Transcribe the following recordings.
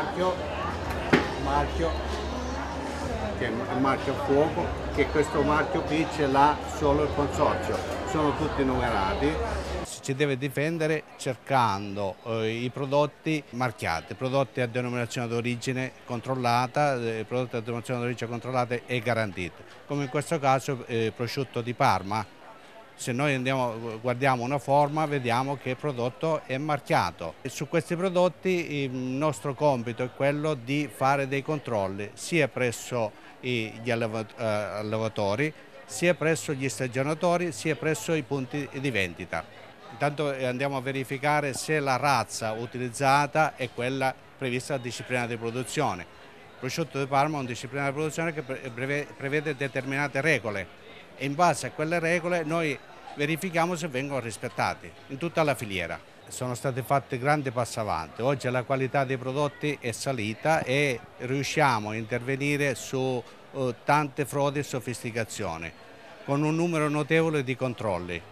marchio, marchio che è marchio fuoco, che questo marchio qui ce l'ha solo il consorzio, sono tutti numerati. Si deve difendere cercando eh, i prodotti marchiati, prodotti a denominazione d'origine controllata, eh, prodotti a denominazione d'origine controllata e garantiti, come in questo caso eh, prosciutto di Parma se noi andiamo, guardiamo una forma vediamo che il prodotto è marchiato. E su questi prodotti il nostro compito è quello di fare dei controlli sia presso gli eh, allevatori, sia presso gli stagionatori, sia presso i punti di vendita. Intanto eh, andiamo a verificare se la razza utilizzata è quella prevista dalla disciplina di produzione. Il prosciutto di Parma è una disciplina di produzione che prevede determinate regole e in base a quelle regole noi verifichiamo se vengono rispettati in tutta la filiera. Sono stati fatti grandi passi avanti, oggi la qualità dei prodotti è salita e riusciamo a intervenire su uh, tante frodi e sofisticazioni con un numero notevole di controlli.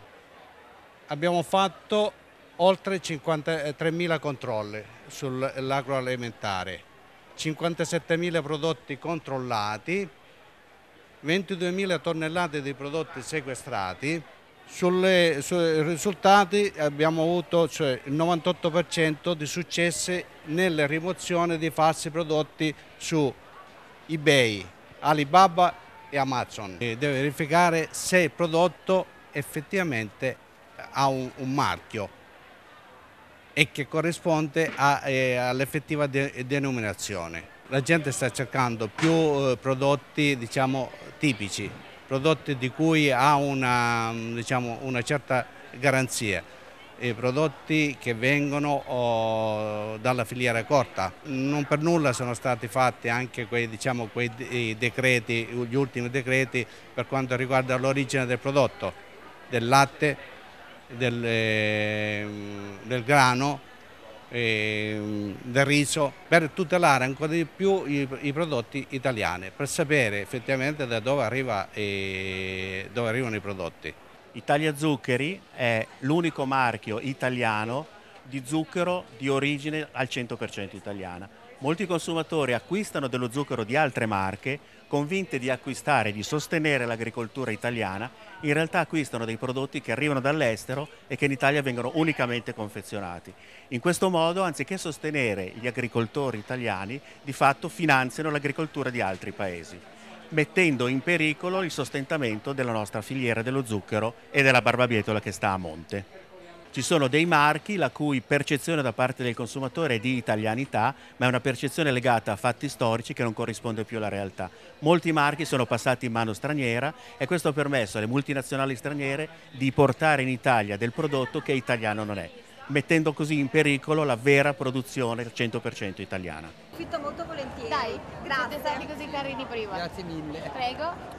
Abbiamo fatto oltre 53.000 controlli sull'agroalimentare, 57.000 prodotti controllati, 22.000 tonnellate di prodotti sequestrati, sulle, sui risultati abbiamo avuto cioè, il 98% di successi nella rimozione di falsi prodotti su eBay, Alibaba e Amazon. E deve verificare se il prodotto effettivamente ha un, un marchio e che corrisponde eh, all'effettiva de, denominazione. La gente sta cercando più eh, prodotti diciamo, tipici, prodotti di cui ha una, diciamo, una certa garanzia i prodotti che vengono oh, dalla filiera corta. Non per nulla sono stati fatti anche quei, diciamo, quei decreti, gli ultimi decreti per quanto riguarda l'origine del prodotto, del latte, del, eh, del grano del riso per tutelare ancora di più i, i, prodotti italiani, per sapere effettivamente da dove, arriva, eh, dove arrivano i prodotti. Italia Zuccheri è l'unico marchio italiano di zucchero di origine al 100% italiana. Molti consumatori acquistano dello zucchero di altre marche, convinte di acquistare e di sostenere l'agricoltura italiana, in realtà acquistano dei prodotti che arrivano dall'estero e che in Italia vengono unicamente confezionati. In questo modo, anziché sostenere gli agricoltori italiani, di fatto finanziano l'agricoltura di altri paesi mettendo in pericolo il sostentamento della nostra filiera dello zucchero e della barbabietola che sta a monte. Ci sono dei marchi la cui percezione da parte del consumatore è di italianità, ma è una percezione legata a fatti storici che non corrisponde più alla realtà. Molti marchi sono passati in mano straniera e questo ha permesso alle multinazionali straniere di portare in Italia del prodotto che italiano non è, mettendo così in pericolo la vera produzione 100% italiana. Affitto molto volentieri. Dai, grazie. Siete stati così carini prima. Grazie mille. Prego.